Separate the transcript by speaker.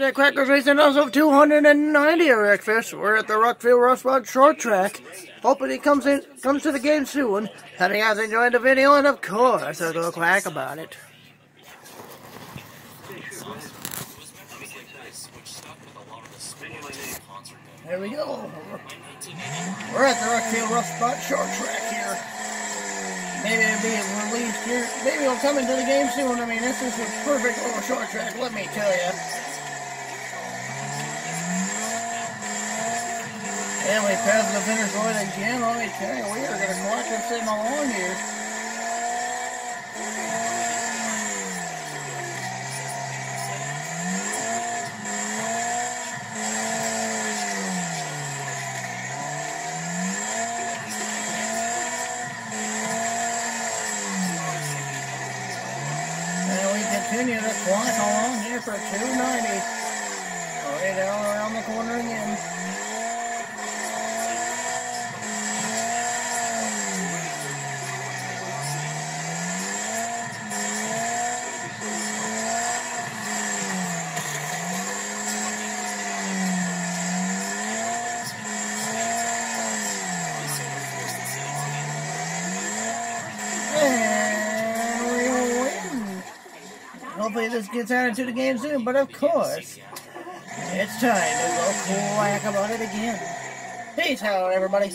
Speaker 1: that Quackers Racing also 290 Wreckfest. We're at the Rockfield Spot Short Track. Hoping he comes in, comes to the game soon. Hope you guys enjoyed the video, and of course, a little quack about it. There we go. We're at the Rockfield Spot Short Track here. Maybe it'll be released here. Maybe it'll come into the game soon. I mean, this is a perfect little short track, let me tell you. And we passed the finish line again. Let me tell you, we are going to clock this thing along here. Continue to clock along here for 290. Way down around the corner again. And we win. Hopefully this gets added to the game soon, but of course, it's time to go quack about it again. Peace out, everybody.